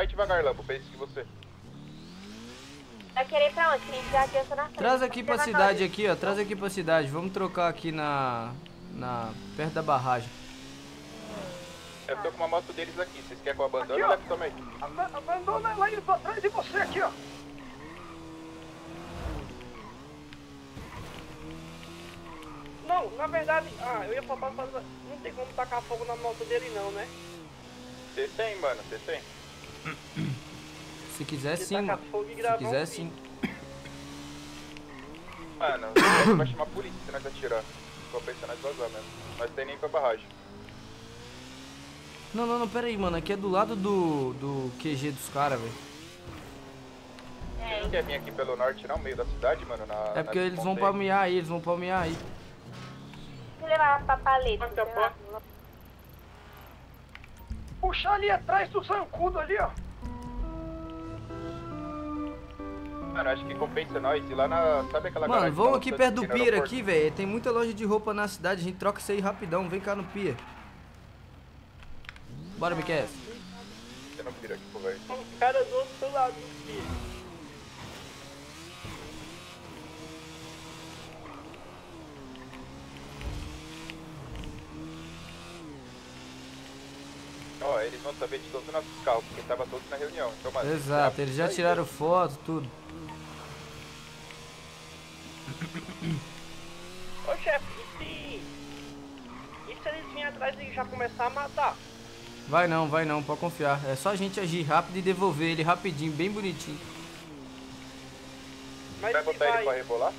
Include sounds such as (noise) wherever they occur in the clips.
vai devagar, Lambo, pra seguir você. Vai querer ir pra onde? Que já adianta na frente. Traz aqui pra cidade aqui, ó. Traz aqui pra cidade. Vamos trocar aqui na. na. perto da barragem. Eu tô com uma moto deles aqui. Vocês querem que eu abandone Aqui, ou ó. leve também? Aba- Abandona ela indo atrás de você aqui, ó. Não, na verdade, ah, eu ia falar pra fazer. Não tem como tacar fogo na moto dele não, né? Vocês têm, mano, vocês têm. Se quiser Você sim, mano. fogo e Se quiser um sim. Mano, você vai chamar a polícia se nós atirar. Compensa nós vazar mesmo. Nós tem nem pra barragem. Não, não, não, pera aí, mano. Aqui é do lado do. do QG dos caras, velho. Você não quer vir aqui pelo norte, não? Meio da cidade, mano? Na, É porque eles vão palmear aí, eles vão palmear aí. Vou levar pra paleta. Lá. Puxar ali atrás do zancudo ali, ó. Mano, acho que compensa nós ir lá na. Sabe aquela Mano, garagem vamos aqui perto do pier aqui, velho. Tem muita loja de roupa na cidade. A gente troca isso aí rapidão. Vem cá no pier. Bora. Você não aqui, pô, velho. Um cara do outro lado do fio. Ó, eles vão saber de todos os nossos carros, porque tava todos na reunião. Então, mano, Exato, eles já aí, tiraram foto, tudo. Ô chefe, e se. E se eles virem atrás e já começar a matar? Vai não, vai não, pode confiar. É só a gente agir rápido e devolver ele rapidinho, bem bonitinho. Mas Vai botar ele pra rebolar?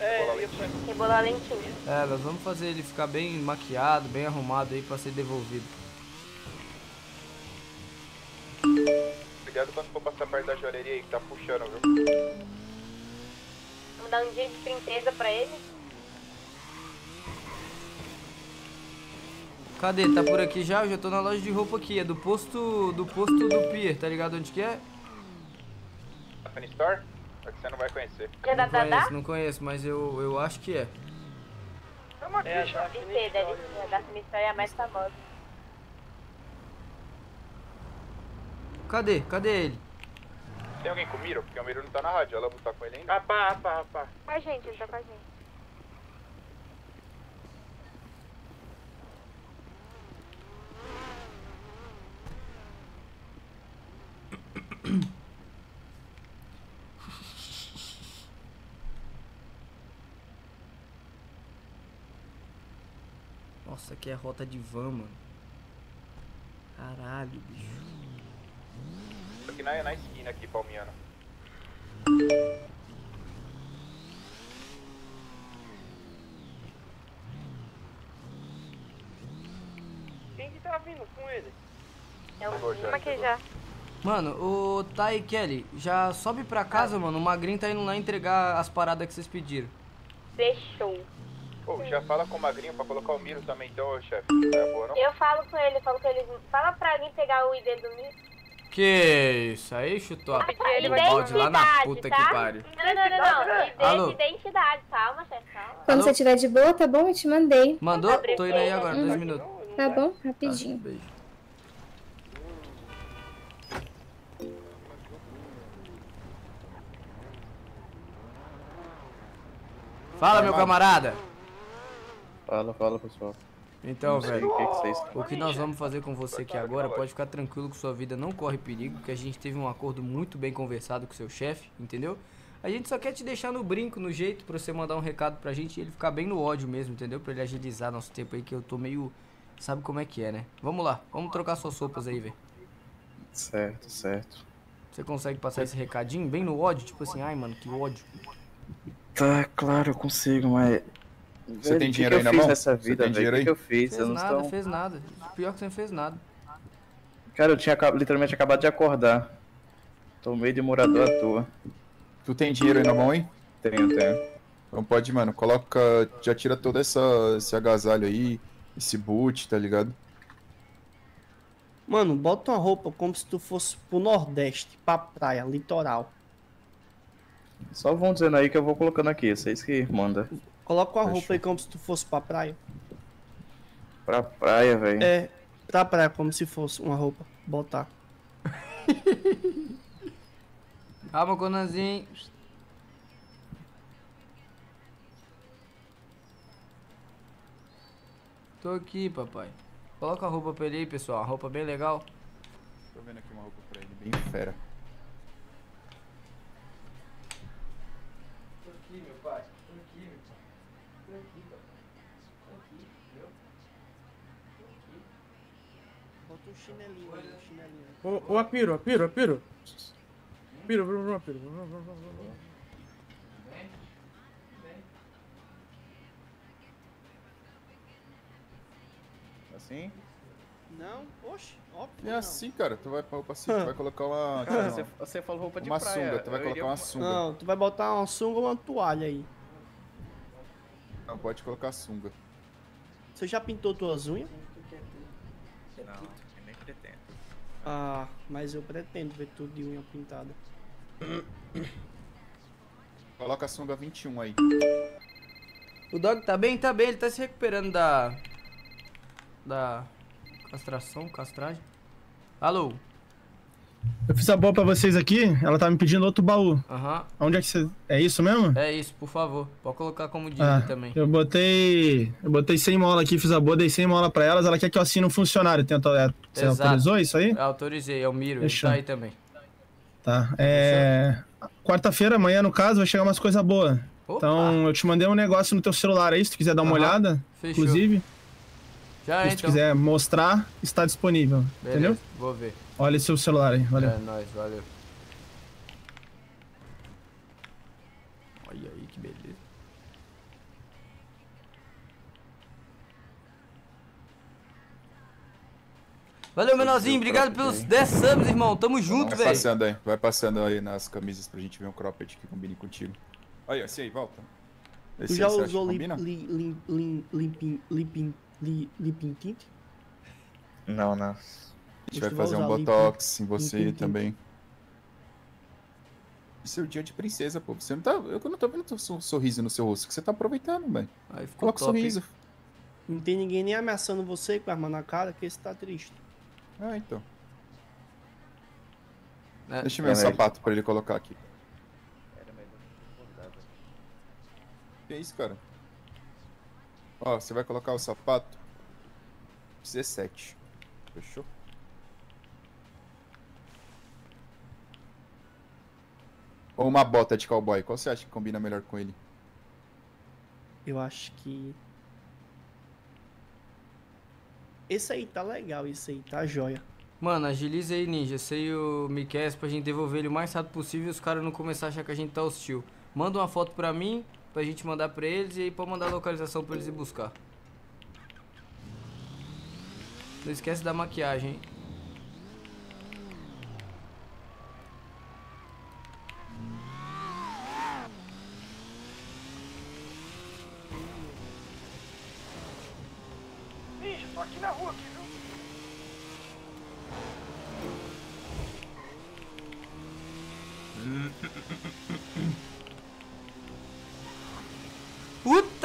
É, Rebolar lentinho. Rebolar lentinho. É, nós vamos fazer ele ficar bem maquiado, bem arrumado aí pra ser devolvido. Cuidado quando for passar perto da joalheria aí, que tá puxando, viu? Vamos dar um dia de princesa pra ele. Cadê? Tá por aqui já? Eu já tô na loja de roupa aqui. É do posto do posto do Pier, tá ligado onde que é? A Funny Store? É que você não vai conhecer. Já dá Não dar? conheço, não conheço, mas eu, eu acho que é. Tamo aqui, ser, deve ser. A da Sinistra é a mais famosa. Cadê? Cadê ele? Tem alguém com o Miro? Porque o Miro não tá na rádio. Ela não tá com ele ainda. Rapaz, rapaz, rapaz. Com a gente, ele tá com a gente. Nossa, aqui é rota de van, mano. Caralho, bicho. Aqui na, na esquina aqui, palmiana. Quem que tá vindo com ele? É já, clima que já. Mano, o Thay Kelly, já sobe pra casa, mano. O Magrinho tá indo lá entregar as paradas que vocês pediram. Fechou. Ô, já fala com o Magrinho pra colocar o Miro também, então, chefe. É boa, não? Eu falo com ele, falo com ele. Fala pra mim pegar o ID do Miro. Que isso aí, chutou a Ele vai balde lá na puta tá? que pariu. Não, não, não, não. Identidade. Calma, chefe, calma. Quando Alô? você estiver de boa, tá bom? Eu te mandei. Mandou? Tá Tô indo aí agora, dois Uhum. minutos. Tá bom? Tá, Rapidinho. beijo. Fala, meu camarada. Fala, fala pessoal. Então, velho, o que, que o que nós vamos fazer com você aqui agora, pode ficar tranquilo que sua vida não corre perigo, que a gente teve um acordo muito bem conversado com seu chefe, entendeu? A gente só quer te deixar no brinco, no jeito, pra você mandar um recado pra gente e ele ficar bem no ódio mesmo, entendeu? Pra ele agilizar nosso tempo aí, que eu tô meio... Sabe como é que é, né? Vamos lá, vamos trocar suas sopas aí, velho. Certo, certo. Você consegue passar esse recadinho bem no ódio? Tipo assim, ai, mano, que ódio. Tá, claro, eu consigo, mas. Você tem dinheiro que aí na eu fiz mão? nessa Você vida, tem velho? O dinheiro aí? que eu fiz? Fez eu não nada, estou... fez nada. Pior que você não fez nada. Cara, eu tinha literalmente acabado de acordar. Tô meio de morador à toa. Tu tem dinheiro aí na mão, hein? Tenho, tenho. Então pode, mano, coloca. Já tira todo essa, esse agasalho aí, esse boot, tá ligado? Mano, bota uma roupa como se tu fosse pro Nordeste, pra praia, litoral. Só vão dizendo aí que eu vou colocando aqui, vocês que manda. Coloca uma Fechou. roupa aí como se tu fosse pra praia. Pra praia, velho. É, pra praia, como se fosse uma roupa. Botar. (laughs) Calma, Conanzinho. Tô aqui, papai. Coloca a roupa pra ele aí, pessoal. A roupa bem legal. Tô vendo aqui uma roupa pra ele, bem fera. Tô aqui, meu pai. Tô aqui, meu pai. Tô aqui, papai. Tô aqui, entendeu? Bota um chinelinho aí, chinelinho. Ô, ô Apiro, Apiro, Apiro. Apiro, vamos, vamos, Apiro. Vamos, vamos, vamos. Assim? Não, oxe, óbvio. É não. assim, cara. Tu vai pra roupa assim, tu vai colocar uma. Cara, uma- você, você falou roupa de uma praia. sunga, tu vai eu colocar iria- uma sunga. Não, tu vai botar uma sunga ou uma toalha aí. Não, pode colocar sunga. Você já pintou tuas unhas? Não, pretendo. Ah, mas eu pretendo ver tudo de unha pintada. (coughs) Coloca a sunga 21 aí. O dog tá bem? Tá bem. Ele tá se recuperando da... Da... Castração, castragem. Alô? Eu fiz a boa pra vocês aqui, ela tá me pedindo outro baú. Aham. Onde é que você. É isso mesmo? É isso, por favor. Pode colocar como dívida Ah, também. eu botei. Eu botei 100 mola aqui, fiz a boa, dei 100 mola pra elas. Ela quer que eu assine um funcionário. Tenta, é, você Exato. autorizou isso aí? Eu autorizei, é o Miro. Ele Fechou. tá aí também. Tá. É. Quarta-feira, amanhã, no caso, vai chegar umas coisas boas. Opa, Então, eu te mandei um negócio no teu celular aí, se tu quiser dar uma Aham. olhada. fechou. Inclusive, Já se tu então. quiser mostrar, está disponível. Beleza, Entendeu? vou ver. Olha seu celular aí, valeu. É nóis, valeu. Olha aí que beleza. Valeu, menorzinho. Obrigado pelos 10 subs, irmão. Tamo junto, Vai velho. passando aí, vai passando aí nas camisas pra gente ver um cropped que combine contigo. Aí, assim aí, volta. Tu Esse já aí, você acha usou que lim, lim, lim, li- limpin tint? Não, não. A gente vai vai fazer um botox em você limpo. também. É o dia de princesa, pô. Você não tá. Eu não tô vendo sor- sorriso no seu rosto, que você tá aproveitando, velho. Aí ficou Coloca o top. sorriso. Não tem ninguém nem ameaçando você com a arma na cara, que esse tá triste. Ah, então. É, Deixa eu ver É, um sapato pra ele colocar aqui. Que isso, cara? Ó, você vai colocar o sapato 17. Fechou? Ou uma bota de cowboy. Qual você acha que combina melhor com ele? Eu acho que. Esse aí tá legal, esse aí tá joia. Mano, agiliza aí, Ninja. Sei o Miquel pra gente devolver ele o mais rápido possível e os caras não começarem a achar que a gente tá hostil. Manda uma foto pra mim, pra gente mandar pra eles e aí pode mandar a localização pra eles ir buscar. Não esquece da maquiagem, hein?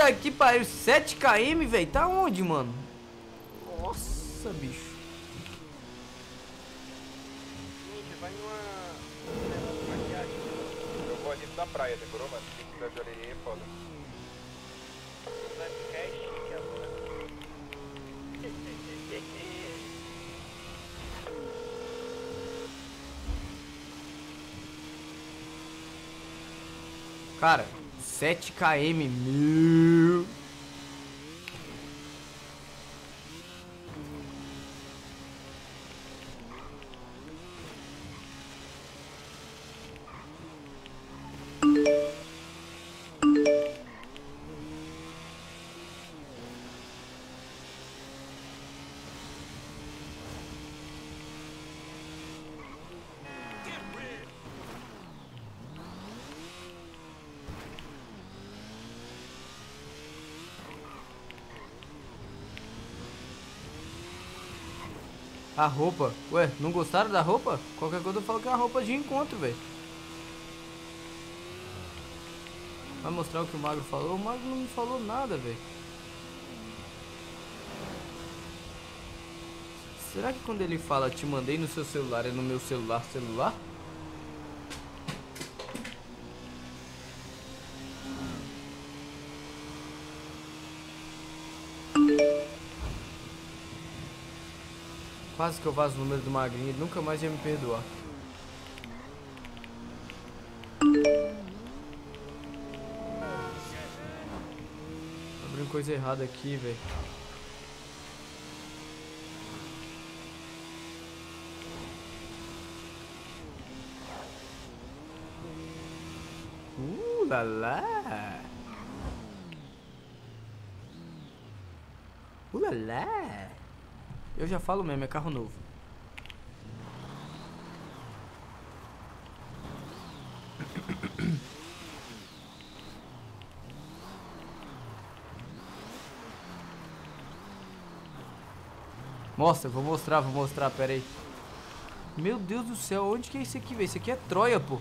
Puta que pariu, 7km, velho. Tá onde, mano? Nossa, bicho. Ninja, vai numa. maquiagem. Eu vou ali da praia, demorou, mano? Dar de orelhinha é foda. Cara, 7km, meu. A roupa. Ué, não gostaram da roupa? Qualquer coisa eu falo que é uma roupa de encontro, velho. Vai mostrar o que o Magro falou? O não me falou nada, velho. Será que quando ele fala te mandei no seu celular é no meu celular celular? Quase que eu vazo o número do magrinho, ele nunca mais ia me perdoar. Abrindo coisa errada aqui, velho. Uh, lá lá. Uh, lá lá. Eu já falo mesmo, é carro novo. (coughs) Mostra, vou mostrar, vou mostrar, pera aí. Meu Deus do céu, onde que é isso aqui, velho? Isso aqui é Troia, pô.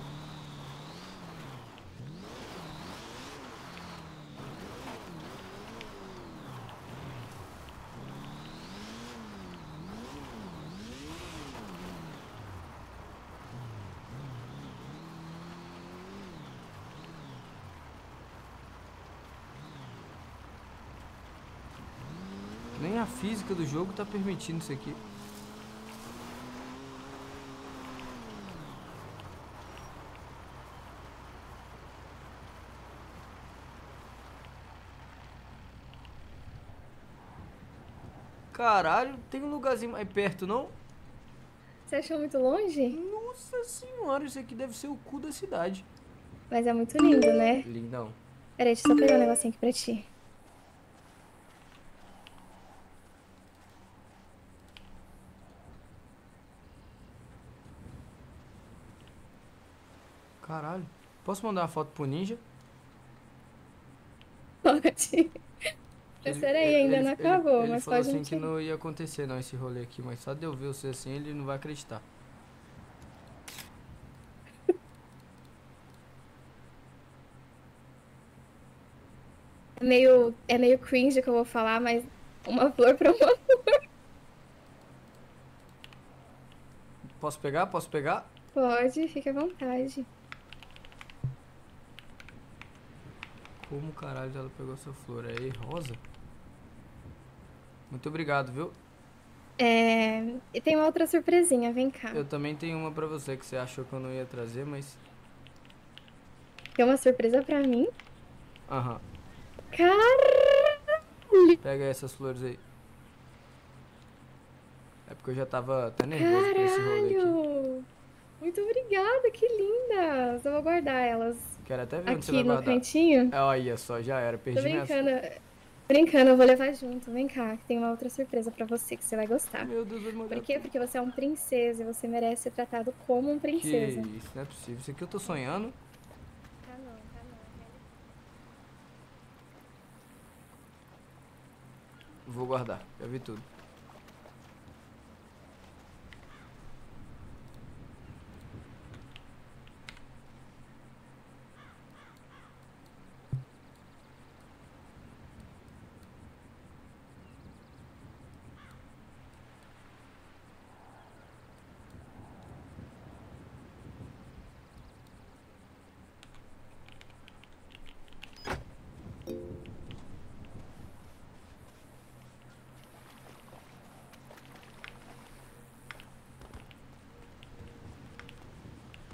Nem a física do jogo tá permitindo isso aqui. Caralho, tem um lugarzinho mais perto, não? Você achou muito longe? Nossa senhora, isso aqui deve ser o cu da cidade. Mas é muito lindo, né? Lindão. Peraí, deixa eu só pegar um negocinho aqui pra ti. Caralho. Posso mandar uma foto pro ninja? Pode. Ele- peraí, ele- ainda ele- não acabou, ele mas falou pode assim que não ia acontecer não esse rolê aqui, mas só de eu ver você assim ele não vai acreditar. É meio, é meio cringe que eu vou falar, mas uma flor pra uma flor. Posso pegar? Posso pegar? Pode, fique à vontade. Como caralho ela pegou essa flor? É rosa? Muito obrigado, viu? É... E tem uma outra surpresinha, vem cá. Eu também tenho uma pra você que você achou que eu não ia trazer, mas. Tem uma surpresa pra mim. Aham. Caralho! Pega essas flores aí. É porque eu já tava até nervoso com esse rolê aqui. Caralho! Muito obrigada, que lindas! Eu vou guardar elas Quero até ver onde você vai aqui no guardar. cantinho. É, olha só, já era. Tô Perdi minha brincando. Brincando, eu vou levar junto. Vem cá, que tem uma outra surpresa pra você que você vai gostar. Meu Deus, mandar Por quê? Porque você é um princesa e você merece ser tratado como um Que princesa. isso, não é possível. Isso aqui eu tô sonhando. Tá não, tá não. Vou guardar, já vi tudo.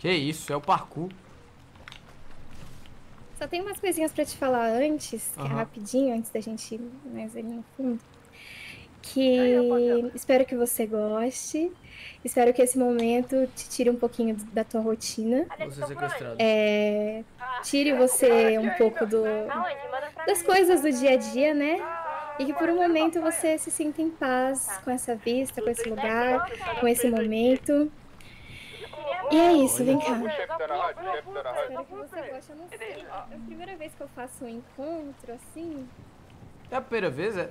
Que isso, é o parkour. Só tem umas coisinhas pra te falar antes, que é Aham. rapidinho, antes da gente ir mais ali no fundo. Que espero que você goste. Espero que esse momento te tire um pouquinho da tua rotina. Sequestrado. É, tire você um pouco do, das coisas do dia a dia, né? E que por um momento você se sinta em paz com essa vista, com esse lugar, com esse momento. E é isso, vem cá. Espero que você goste. Eu não sei. É a primeira vez que eu faço um encontro assim. É a primeira vez, é?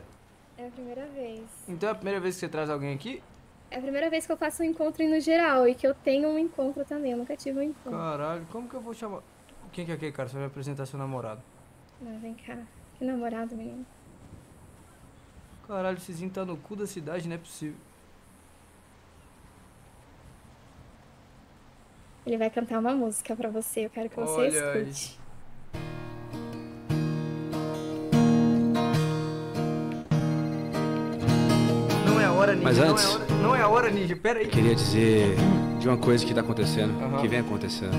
É a primeira vez. Então é a primeira vez que você traz alguém aqui? É a primeira vez que eu faço um encontro no geral e que eu tenho um encontro também. Eu nunca tive um encontro. Caralho, como que eu vou chamar? Quem que é aquele cara? Você vai me apresentar seu namorado. Não, vem cá. Que namorado, menino. Caralho, esse Zinho tá no cu da cidade, não é possível. Ele vai cantar uma música pra você, eu quero que você Olha aí. escute. Não é a hora, Ninja. Mas não antes- É a hora, não é a hora, Ninja. Pera aí. Queria dizer de uma coisa que tá acontecendo, Aham. que vem acontecendo.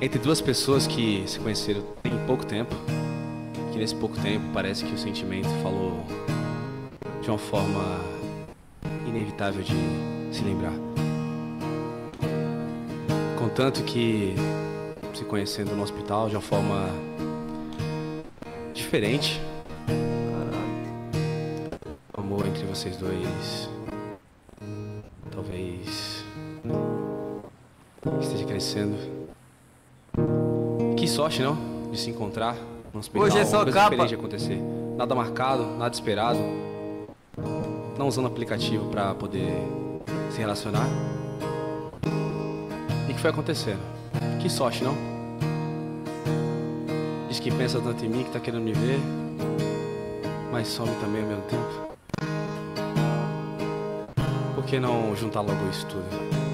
Entre duas pessoas que se conheceram tem pouco tempo, que nesse pouco tempo parece que o sentimento falou de uma forma inevitável de se lembrar. Contanto que se conhecendo no hospital de uma forma diferente, o amor entre vocês dois talvez esteja crescendo. Que sorte, não? De se encontrar no hospital. Hoje é só coisa capa. de acontecer. Nada marcado, nada esperado. Não usando aplicativo pra poder se relacionar. Que foi acontecendo. Que sorte, não? Diz que pensa tanto em mim que tá querendo me ver, mas some também ao mesmo tempo. Por que não juntar logo isso tudo?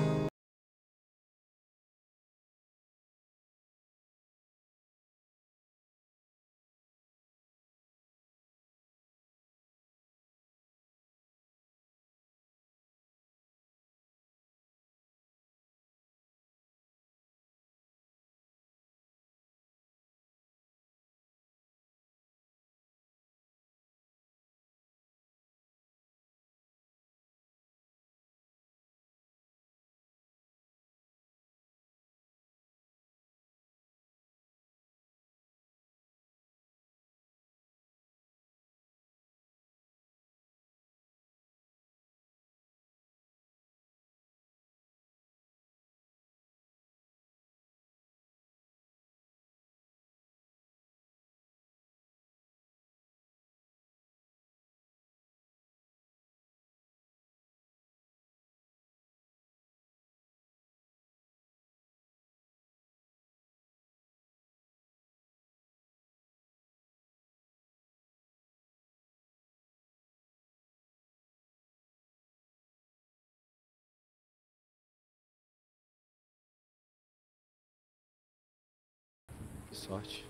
Que sorte.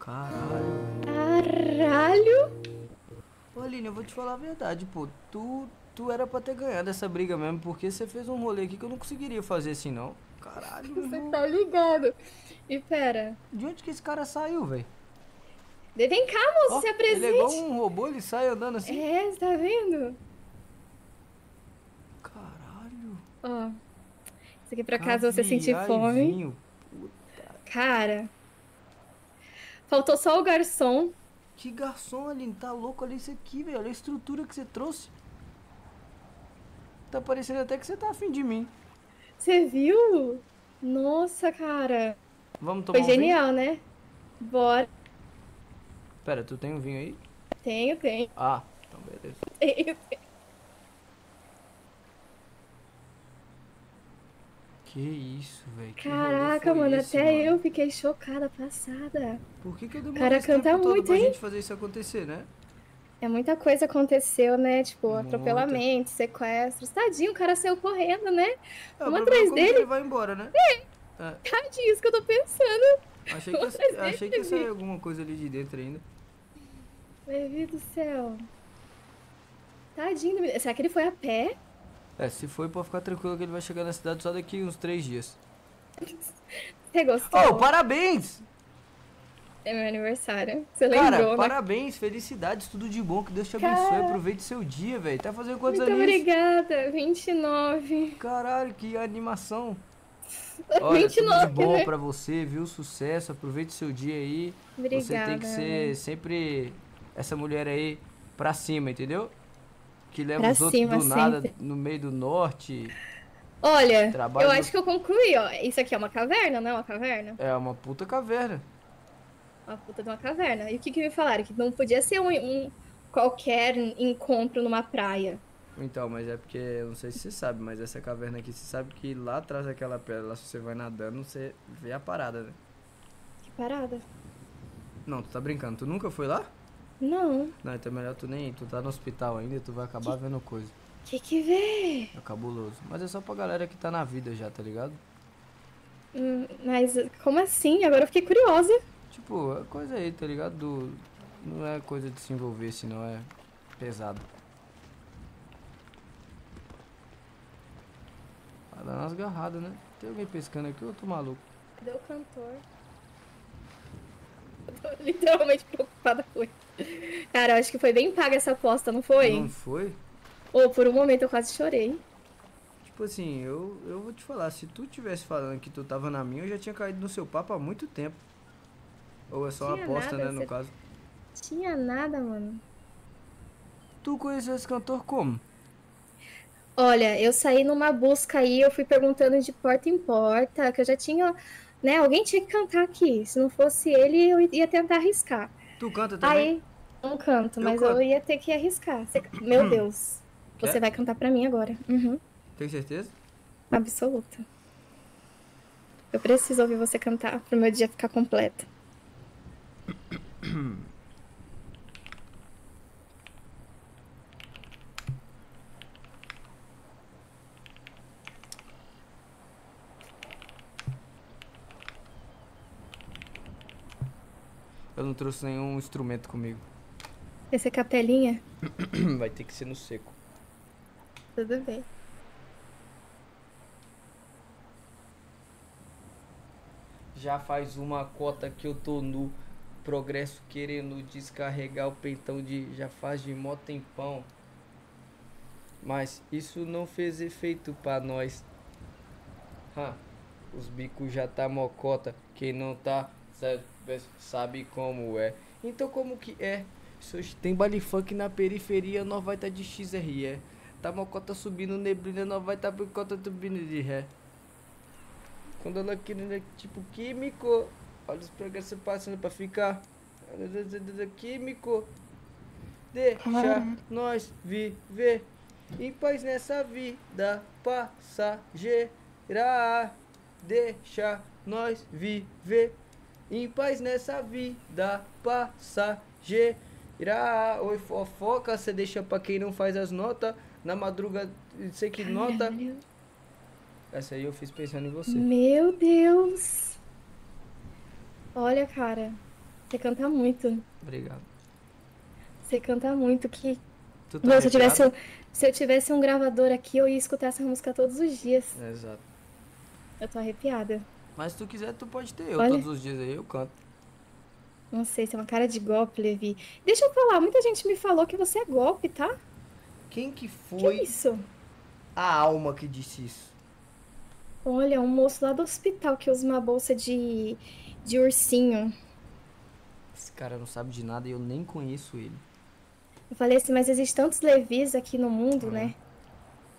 Caralho. Caralho! Ô, Aline, eu vou te falar a verdade, pô. Tu, tu era pra ter ganhado essa briga mesmo, porque você fez um rolê aqui que eu não conseguiria fazer assim, não. Caralho. (laughs) Você tá ligado. E pera. De onde que esse cara saiu, velho? Vem cá, moço, Ó, se Ele é igual apresente. um robô, ele sai andando assim. É, você tá vendo? Caralho. Ó. Isso aqui pra caso você sentir fome. Vinho. Cara. Faltou só o garçom. Que garçom, Aline, tá louco? Olha isso aqui, velho. Olha a estrutura que você trouxe. Tá parecendo até que você tá afim de mim. Você viu? Nossa, cara. Vamos tomar Foi um vinho? genial, né? Bora. Pera, tu tem um vinho aí? Tenho, tenho. Ah, então beleza. tenho. Que isso, velho. Caraca, mano, até mano? eu fiquei chocada, passada. Por que, que eu demorei Cara, esse canta muito, pra hein? gente fazer isso acontecer, né? É muita coisa aconteceu, né? Tipo, Muita. atropelamento, sequestros. Tadinho, o cara saiu correndo, né? É, problema é atrás dele. ele vai embora, né? (laughs) Tadinho, isso que eu tô pensando. Achei que, atrás achei que sair alguma coisa ali de dentro ainda. Meu Deus do céu. Tadinho. Será que ele foi a pé? É, se foi, pode ficar tranquilo que ele vai chegar na cidade só daqui uns três dias. (laughs) Você gostou? Oh, parabéns! É meu aniversário. Você Cara, lembrou, né? parabéns, felicidades, tudo de bom, que Deus te abençoe, Cara. aproveite seu dia, velho. Tá fazendo quantos Muito aninhos? obrigada. 29. Caralho, que animação. (laughs) Olha, tudo 29, de bom né? pra você, viu? Sucesso, aproveite seu dia aí. Você Obrigada. tem que ser sempre essa mulher aí pra cima, entendeu? Que leva Pra os outros cima, do nada sempre. no meio do norte. Olha, Trabalho eu acho que eu concluí, ó. Isso aqui é uma caverna, não é uma caverna? É uma puta caverna. Uma puta de uma caverna. E o que que me falaram? Que não podia ser um, um qualquer encontro numa praia. Então, mas é porque, eu não sei se você sabe, mas essa caverna aqui, você sabe que lá atrás daquela pedra, lá se você vai nadando, você vê a parada, né? Que parada. Não, tu tá brincando, tu nunca foi lá? Não. Não, então é melhor tu nem, tu tá no hospital ainda, tu vai acabar vendo coisa. Que que vê? É cabuloso. Mas é só pra galera que tá na vida já, tá ligado? Hum, Mas como assim? Agora eu fiquei curiosa. Tipo, é coisa aí, tá ligado? Do... Não é coisa de se envolver, senão é pesado. Vai dar umas garradas, né? Tem alguém pescando aqui ou eu tô maluco? Cadê o cantor? Eu tô literalmente preocupada com ele. Cara, eu acho que foi bem paga essa aposta, não foi? Não foi? Ô, por um momento eu quase chorei. Tipo assim, eu, eu vou te falar, se tu tivesse falando que tu tava na minha, eu já tinha caído no seu papo há muito tempo. Ou é só uma aposta, nada, né, no você- caso. Tinha nada, mano. Tu conheceu esse cantor como? Olha, eu saí numa busca aí, eu fui perguntando de porta em porta, que eu já tinha, né? Alguém tinha que cantar aqui. Se não fosse ele, eu ia tentar arriscar. Tu canta também? Aí, não canto, Eu mas canto. eu ia ter que arriscar. Você- Meu Deus. Quer? Você vai cantar pra mim agora. Uhum. Tem certeza? Absoluta. Eu preciso ouvir você cantar pro meu dia ficar completo. (coughs) Eu não trouxe nenhum instrumento comigo. Esse é capelinha? (coughs) Vai ter que ser no seco. Tudo bem. Já faz uma cota que eu tô no progresso querendo descarregar o peitão de já faz de mó tempão. Mas isso não fez efeito pra nós. Hã, os bicos já tá mocota. Quem não tá sabe, sabe como é. Então como que é? Se hoje tem baile funk na periferia, nós vai tá de XRE. Tá mocota subindo neblina, nós vai tá por cota subindo de ré. Quando ela querendo tipo químico, olha os progressos passando pra ficar. Químico, deixa nós viver em paz nessa vida passageira. Deixa nós viver em paz nessa vida passageira. Oi, fofoca, você deixa pra quem não faz as notas. Na madruga, sei que nota. Caralho. Essa aí eu fiz pensando em você. Meu Deus. Olha, cara. Você canta muito. Obrigado. Você canta muito. Que. Tu tá Meu, se eu tivesse um, se eu tivesse um gravador aqui, eu ia escutar essa música todos os dias. Exato. Eu tô arrepiada. Mas se tu quiser, tu pode ter eu Olha. todos os dias aí, eu canto. Não sei, você é uma cara de golpe, Levi. Deixa eu falar, muita gente me falou que você é golpe, tá? Quem que Que foi isso? a alma que disse isso? Olha, um moço lá do hospital que usa uma bolsa de, de ursinho. Esse cara não sabe de nada e eu nem conheço ele. Eu falei assim, mas existem tantos Levis aqui no mundo, né?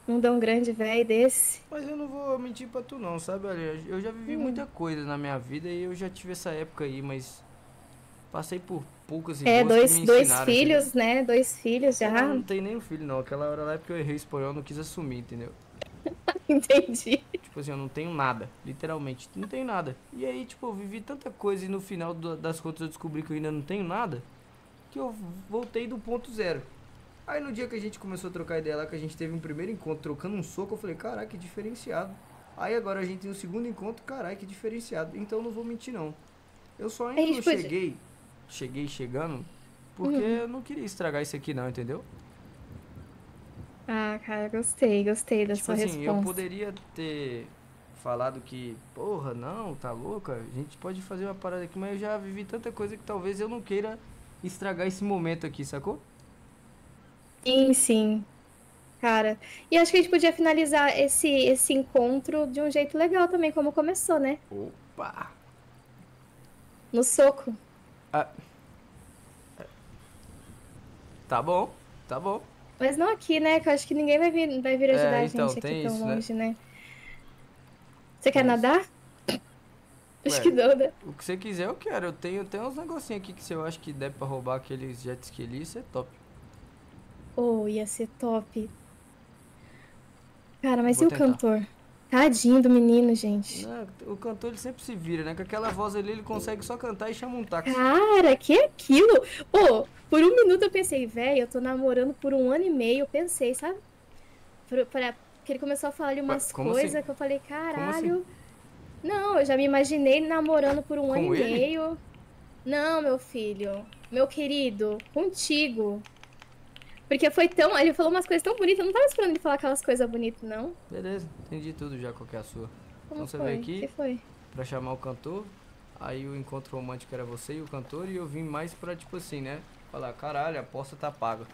Um tão grande velho desse. Mas eu não vou mentir pra tu não, sabe? Olha, eu já vivi Hum. muita coisa na minha vida e eu já tive essa época aí, mas passei por poucas e É, dois, dois filhos, né? Dois filhos entendeu? Eu já. Não, não tem nenhum filho não, aquela hora lá é porque eu errei espanhol, não quis assumir, entendeu? (laughs) Entendi. Tipo assim, eu não tenho nada, literalmente, não tenho nada. E aí, tipo, eu vivi tanta coisa e no final do- das contas eu descobri que eu ainda não tenho nada, que eu voltei do ponto zero. Aí no dia que a gente começou a trocar ideia lá, que a gente teve um primeiro encontro trocando um soco, eu falei, caralho, que diferenciado. Aí agora a gente tem um segundo encontro, caralho, que diferenciado. Então eu não vou mentir não. Eu só ainda A não podia- cheguei, cheguei chegando, porque Uhum. eu não queria estragar isso aqui não, entendeu? Ah, cara, gostei, gostei da Tipo sua assim, eu resposta. poderia ter falado que, porra, não, tá louca? A gente pode fazer uma parada aqui, mas eu já vivi tanta coisa que talvez eu não queira estragar esse momento aqui, sacou? Sim, sim. Cara, e acho que a gente podia finalizar esse, esse encontro de um jeito legal também, como começou, né? Opa! No soco. Tá bom, tá bom. Mas não aqui, né? Que eu acho que ninguém vai vir, vai vir ajudar É, a então, gente aqui tão isso, né? longe, né? Você quer isso. nadar? Acho Ué. que não, né? O que você quiser eu quero. Eu tenho, tenho uns negocinhos aqui que se eu acho que der pra roubar aqueles jet ski ali, isso é top. Oh, ia ser top. Cara, mas Vou e o tentar. cantor? Tadinho do menino, gente. Não, o cantor ele sempre se vira, né? Com aquela voz ali ele consegue só cantar e chama um táxi. Cara, que aquilo? Pô, por um minuto eu pensei, velho, eu tô namorando por um ano e meio, eu pensei, sabe? pro- pra- porque ele começou a falar ali umas como coisas assim? que eu falei, assim? caralho. Não, eu já me imaginei namorando por um ano Com e ele? meio. Não, meu filho. Meu querido, contigo. Porque foi tão. Ele falou umas coisas tão bonitas. Eu não tava esperando ele falar aquelas coisas bonitas, não. Beleza, entendi tudo já qual que é a sua. Como Então você foi? veio aqui? que foi? Pra chamar o cantor. Aí o encontro romântico era você e o cantor. E eu vim mais pra, tipo assim, né? Falar, caralho, a aposta tá paga.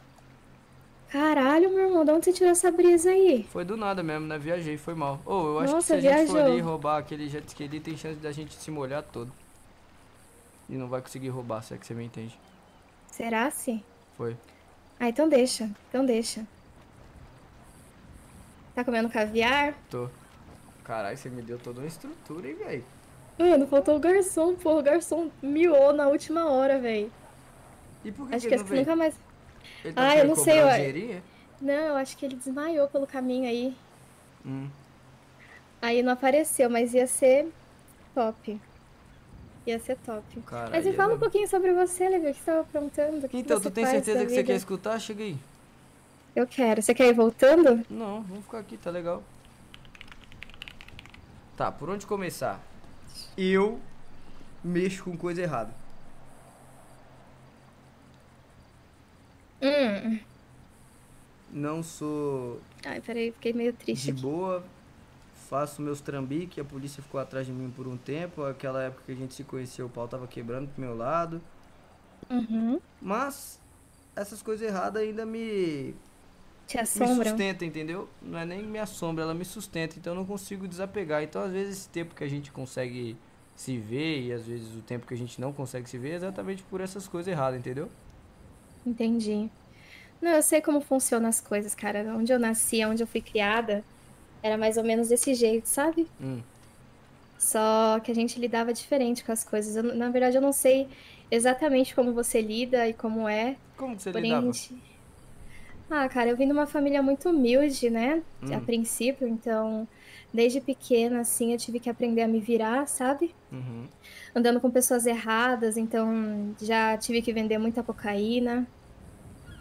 Caralho, meu irmão, de onde você tirou essa brisa aí? Foi do nada mesmo, né? Viajei, foi mal. Ô, eu acho Nossa, que se a gente for ali roubar aquele jet ski ali, tem chance da gente se molhar todo. E não vai conseguir roubar, se é que você me entende. Será se? Foi. Ah, então deixa. Então deixa. Tá comendo caviar? Tô. Caralho, você me deu toda uma estrutura, hein, velho? Mano, faltou o garçom, pô. O garçom miou na última hora, velho. E por que, Acho que que que nunca mais. Ele tá Ah, eu não sei, um eu- é? Não, eu acho que ele desmaiou pelo caminho aí. Hum. Aí não apareceu, mas ia ser top. Ia ser top. Caralho, mas me fala um mesmo. pouquinho sobre você, Levi. O que você tava aprontando? Então, tu tem certeza que você quer escutar? Chega aí. Eu quero. Você quer ir voltando? Não, vamos ficar aqui, tá legal. Tá, por onde começar? Eu mexo com coisa errada. Hum. Não sou Ai, peraí, fiquei meio triste de aqui. boa, faço meus trambiques, a polícia ficou atrás de mim por um tempo. Aquela época que a gente se conheceu, o pau tava quebrando pro meu lado. Uhum. Mas essas coisas erradas ainda me, Te me assombram. sustenta, entendeu? Não é nem me assombra, ela me sustenta, então eu não consigo desapegar. Então, às vezes, esse tempo que a gente consegue se ver e às vezes o tempo que a gente não consegue se ver é exatamente por essas coisas erradas, entendeu? Entendi. Não, eu sei como funcionam as coisas, cara. Onde eu nasci, onde eu fui criada, era mais ou menos desse jeito, sabe? Hum. Só que a gente lidava diferente com as coisas. Eu, na verdade, eu não sei exatamente como você lida e como é. Como você Porém, lidava? a gente- Ah, cara, eu vim de uma família muito humilde, né? A Hum. princípio, então, desde pequena, assim, eu tive que aprender a me virar, sabe? Uhum. Andando com pessoas erradas, então já tive que vender muita cocaína.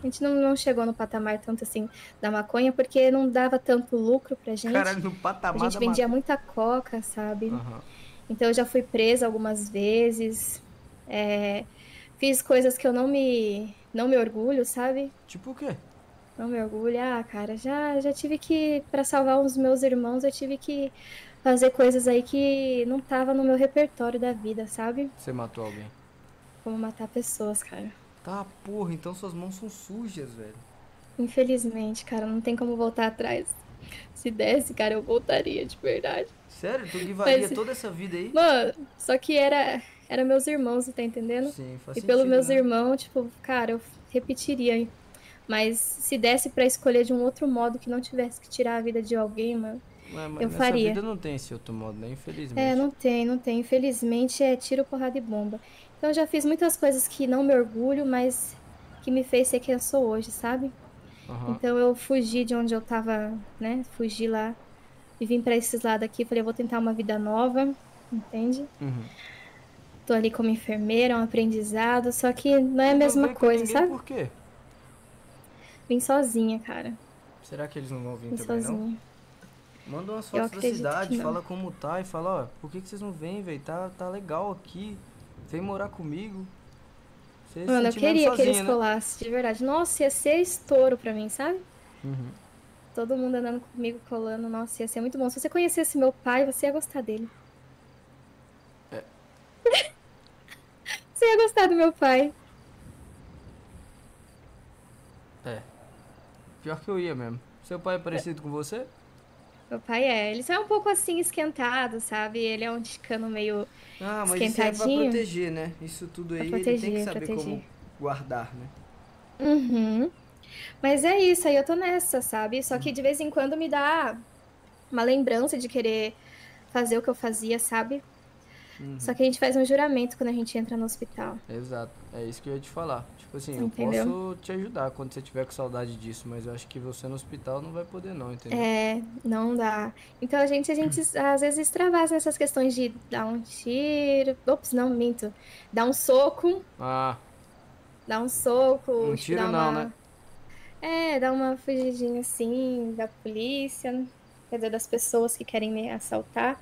A gente não, não chegou no patamar tanto assim da maconha, porque não dava tanto lucro pra gente. Caralho, no a patamar gente da vendia muita coca, sabe? Aham. Então eu já fui presa algumas vezes. É, fiz coisas que eu não me, não me orgulho, sabe? Tipo o quê? Não me orgulho. Ah, cara, já, já tive que, pra salvar os meus irmãos, eu tive que fazer coisas aí que não tava no meu repertório da vida, sabe? Você matou alguém? Como matar pessoas, cara. Tá, porra, então suas mãos são sujas, velho. Infelizmente, cara, não tem como voltar atrás. Se desse, cara, eu voltaria, de verdade. Sério? Tu guivaria Mas- toda essa vida aí? Mano, só que era, era meus irmãos, você tá entendendo? Sim, faz E pelos sentido, meus né? irmãos, tipo, cara, eu repetiria. Mas se desse pra escolher de um outro modo que não tivesse que tirar a vida de alguém, mano. Mas, mas eu nessa faria. vida não tem esse outro modo, né? Infelizmente. É, não tem, não tem. Infelizmente é tiro, porrada e bomba. Então eu já fiz muitas coisas que não me orgulho, mas que me fez ser quem eu sou hoje, sabe? Aham. Então eu fugi de onde eu tava, né? Fugi lá e vim pra esses lados aqui. Falei, eu vou tentar uma vida nova, entende? Uhum. Tô ali como enfermeira, um aprendizado, só que não é a Não mesma coisa, ninguém sabe? Por quê? Vim sozinha, cara. Será que eles não vão vir Vim também, não? sozinha. Manda umas fotos da cidade, não. fala como tá e fala, ó, por que, que vocês não vêm, velho? Tá, tá legal aqui. Vem morar comigo. Você Mano, eu queria que eles sozinha, né? colassem, de verdade. Nossa, ia ser estouro pra mim, sabe? Uhum. Todo mundo andando comigo, colando. Nossa, ia ser muito bom. Se você conhecesse meu pai, você ia gostar dele. É. (laughs) você ia gostar do meu pai. É. Pior que eu ia mesmo. Seu pai é parecido com você? Meu pai é. Ele só é um pouco assim esquentado, sabe? Ele é um ticano meio. Ah, mas isso é pra Esquentadinho. proteger, né? Isso tudo aí Pra ele tem que proteger, saber proteger. como guardar, né? Uhum. Mas é isso, aí eu tô nessa, sabe? Só que de vez em quando me dá uma lembrança de querer fazer o que eu fazia, sabe? Uhum. Só que a gente faz um juramento quando a gente entra no hospital. Exato. É isso que eu ia te falar. Tipo assim, Entendeu? eu posso te ajudar quando você tiver com saudade disso, mas eu acho que você no hospital não vai poder não, entendeu? É, não dá. Então a gente, a gente (clears throat) às vezes extravasa nessas questões de dar um tiro. Ops, não, minto. Dar um soco, Ah, dar um soco. Um tiro não, uma- né? É, dar uma fugidinha assim da polícia, quer dizer, das pessoas que querem me assaltar.